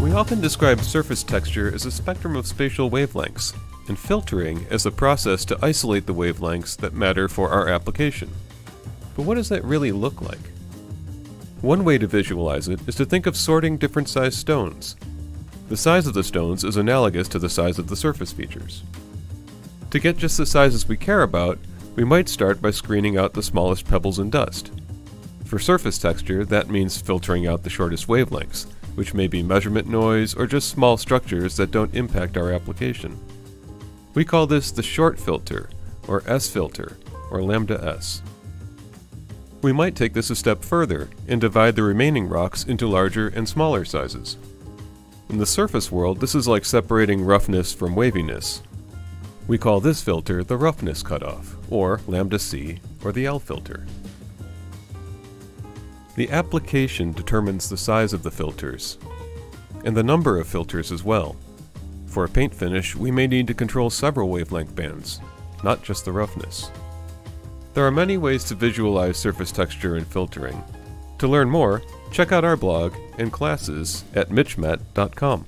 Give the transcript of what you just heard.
We often describe surface texture as a spectrum of spatial wavelengths, and filtering as a process to isolate the wavelengths that matter for our application. But what does that really look like? One way to visualize it is to think of sorting different sized stones. The size of the stones is analogous to the size of the surface features. To get just the sizes we care about, we might start by screening out the smallest pebbles and dust. For surface texture, that means filtering out the shortest wavelengths, which may be measurement noise or just small structures that don't impact our application. We call this the short filter, or S filter, or lambda S. We might take this a step further and divide the remaining rocks into larger and smaller sizes. In the surface world, this is like separating roughness from waviness. We call this filter the roughness cutoff, or lambda C, or the L filter. The application determines the size of the filters, and the number of filters as well. For a paint finish, we may need to control several wavelength bands, not just the roughness. There are many ways to visualize surface texture and filtering. To learn more, check out our blog and classes at michmet.com.